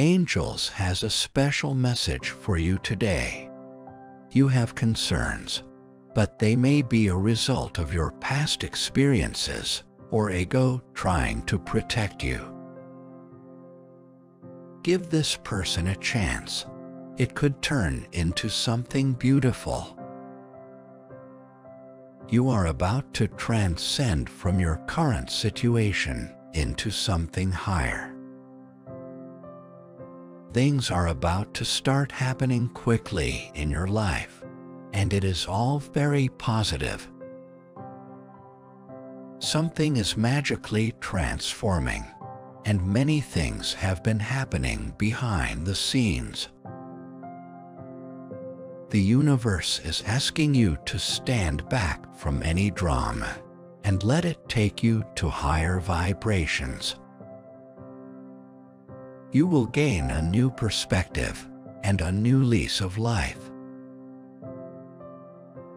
Angels has a special message for you today. You have concerns, but they may be a result of your past experiences or ego trying to protect you. Give this person a chance. It could turn into something beautiful. You are about to transcend from your current situation into something higher. Things are about to start happening quickly in your life, and it is all very positive. Something is magically transforming, and many things have been happening behind the scenes. The universe is asking you to stand back from any drama and let it take you to higher vibrations. You will gain a new perspective and a new lease of life.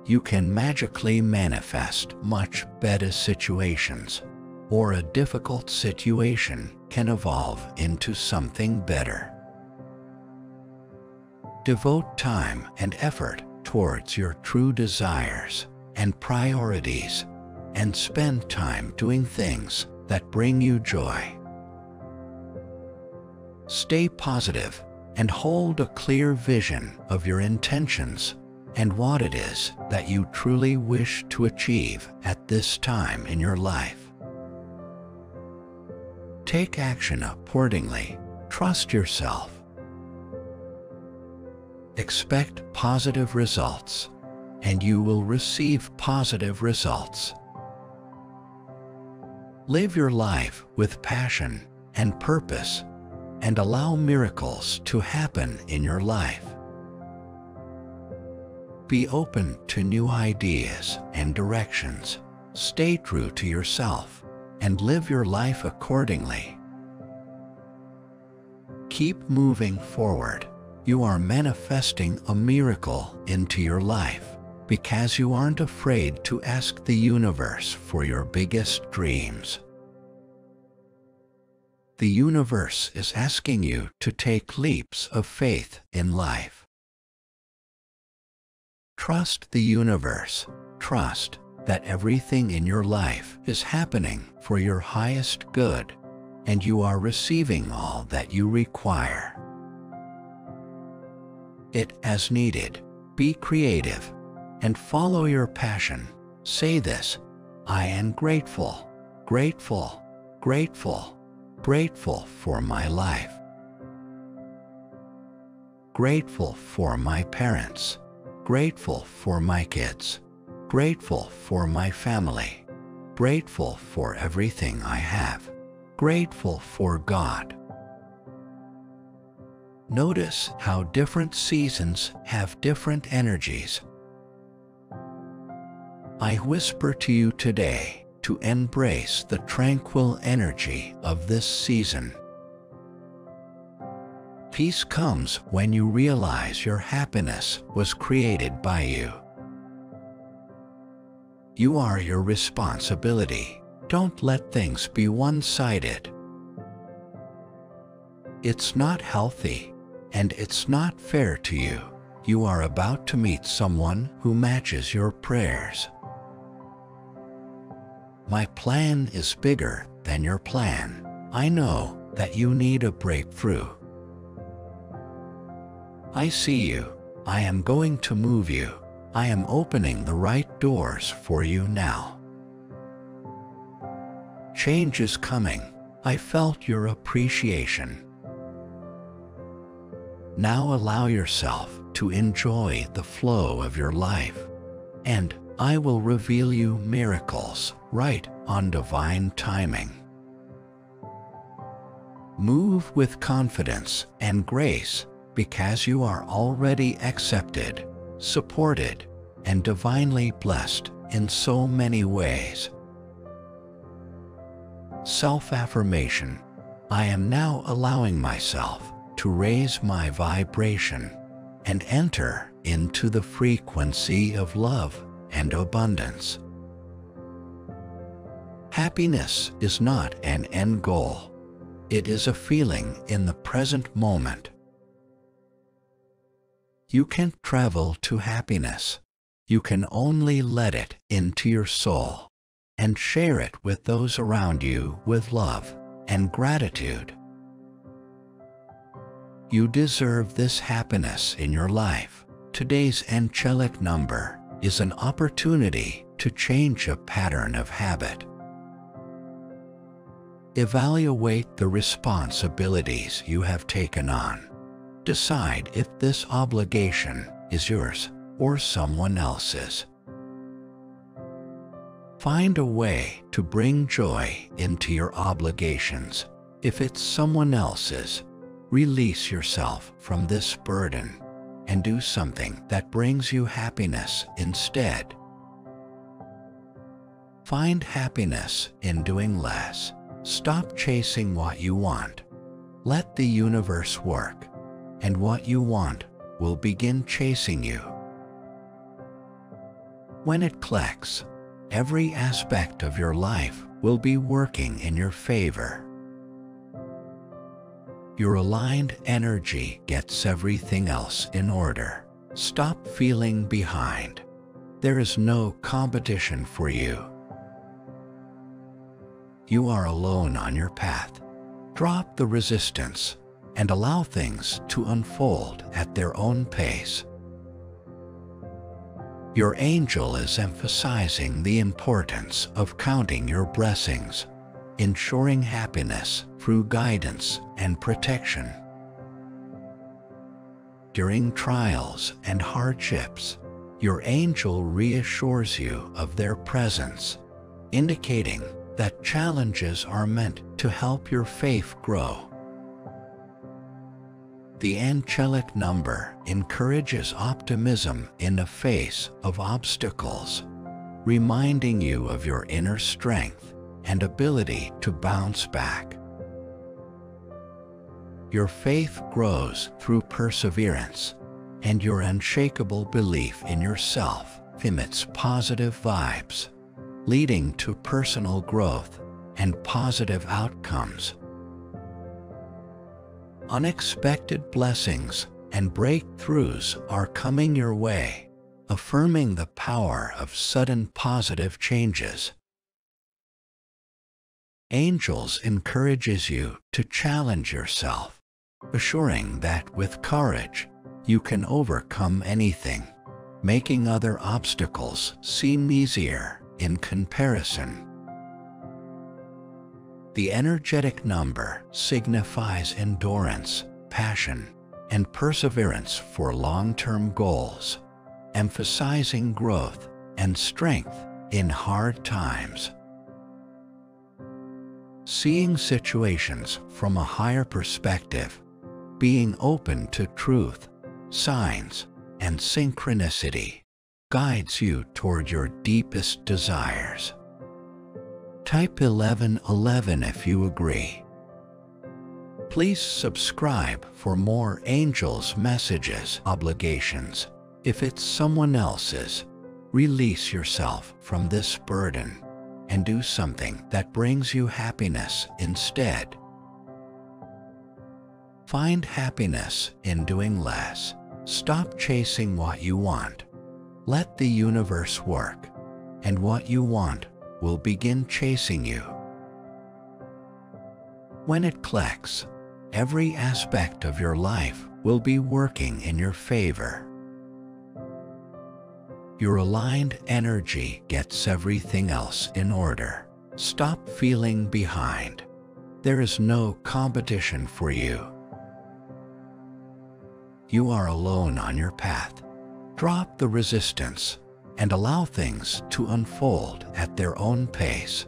You can magically manifest much better situations, or a difficult situation can evolve into something better. Devote time and effort towards your true desires and priorities and spend time doing things that bring you joy. Stay positive and hold a clear vision of your intentions and what it is that you truly wish to achieve at this time in your life. Take action accordingly. Trust yourself expect positive results, and you will receive positive results. Live your life with passion and purpose, and allow miracles to happen in your life. Be open to new ideas and directions. Stay true to yourself and live your life accordingly. Keep moving forward you are manifesting a miracle into your life because you aren't afraid to ask the universe for your biggest dreams. The universe is asking you to take leaps of faith in life. Trust the universe. Trust that everything in your life is happening for your highest good and you are receiving all that you require it as needed. Be creative and follow your passion. Say this I am grateful, grateful, grateful, grateful for my life. Grateful for my parents, grateful for my kids, grateful for my family, grateful for everything I have, grateful for God. Notice how different seasons have different energies. I whisper to you today to embrace the tranquil energy of this season. Peace comes when you realize your happiness was created by you. You are your responsibility. Don't let things be one-sided. It's not healthy and it's not fair to you. You are about to meet someone who matches your prayers. My plan is bigger than your plan. I know that you need a breakthrough. I see you. I am going to move you. I am opening the right doors for you now. Change is coming. I felt your appreciation. Now allow yourself to enjoy the flow of your life, and I will reveal you miracles right on divine timing. Move with confidence and grace because you are already accepted, supported, and divinely blessed in so many ways. Self-affirmation I am now allowing myself to raise my vibration and enter into the frequency of love and abundance. Happiness is not an end goal. It is a feeling in the present moment. You can't travel to happiness. You can only let it into your soul and share it with those around you with love and gratitude. You deserve this happiness in your life. Today's angelic number is an opportunity to change a pattern of habit. Evaluate the responsibilities you have taken on. Decide if this obligation is yours or someone else's. Find a way to bring joy into your obligations. If it's someone else's, release yourself from this burden and do something that brings you happiness instead. Find happiness in doing less. Stop chasing what you want. Let the universe work, and what you want will begin chasing you. When it clicks, every aspect of your life will be working in your favor. Your aligned energy gets everything else in order. Stop feeling behind. There is no competition for you. You are alone on your path. Drop the resistance and allow things to unfold at their own pace. Your angel is emphasizing the importance of counting your blessings, ensuring happiness through guidance and protection. During trials and hardships, your angel reassures you of their presence, indicating that challenges are meant to help your faith grow. The angelic number encourages optimism in the face of obstacles, reminding you of your inner strength and ability to bounce back. Your faith grows through perseverance, and your unshakable belief in yourself emits positive vibes, leading to personal growth and positive outcomes unexpected blessings and breakthroughs are coming your way, affirming the power of sudden positive changes. Angels encourages you to challenge yourself, assuring that with courage, you can overcome anything, making other obstacles seem easier in comparison. The energetic number signifies endurance, passion, and perseverance for long-term goals, emphasizing growth and strength in hard times. Seeing situations from a higher perspective, being open to truth, signs, and synchronicity guides you toward your deepest desires. Type 1111 if you agree. Please subscribe for more Angels messages obligations. If it's someone else's, release yourself from this burden and do something that brings you happiness instead. Find happiness in doing less. Stop chasing what you want. Let the universe work, and what you want will begin chasing you. When it clicks, every aspect of your life will be working in your favor. Your aligned energy gets everything else in order. Stop feeling behind. There is no competition for you. You are alone on your path. Drop the resistance and allow things to unfold at their own pace.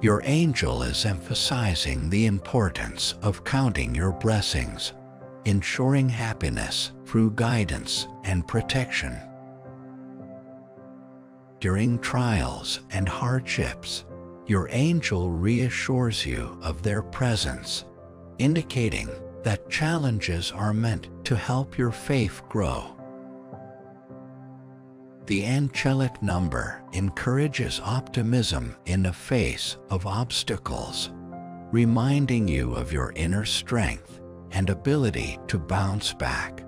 Your angel is emphasizing the importance of counting your blessings, ensuring happiness through guidance and protection. During trials and hardships, your angel reassures you of their presence, indicating that challenges are meant to help your faith grow. The angelic number encourages optimism in the face of obstacles, reminding you of your inner strength and ability to bounce back.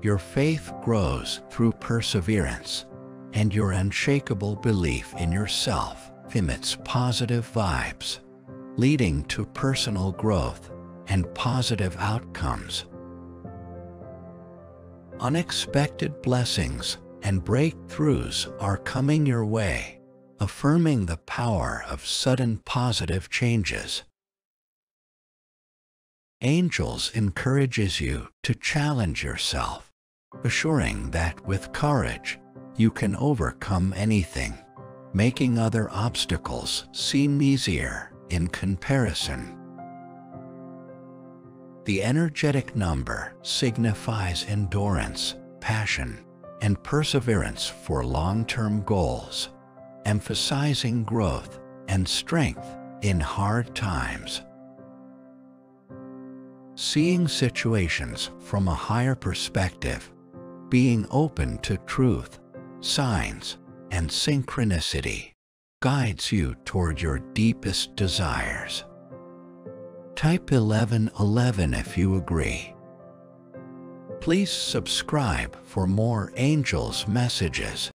Your faith grows through perseverance, and your unshakable belief in yourself emits positive vibes, leading to personal growth and positive outcomes. Unexpected blessings and breakthroughs are coming your way, affirming the power of sudden positive changes. Angels encourages you to challenge yourself, assuring that with courage, you can overcome anything, making other obstacles seem easier in comparison. The energetic number signifies endurance, passion, and perseverance for long-term goals, emphasizing growth and strength in hard times. Seeing situations from a higher perspective, being open to truth, signs, and synchronicity guides you toward your deepest desires. Type 1111 if you agree. Please subscribe for more angels messages.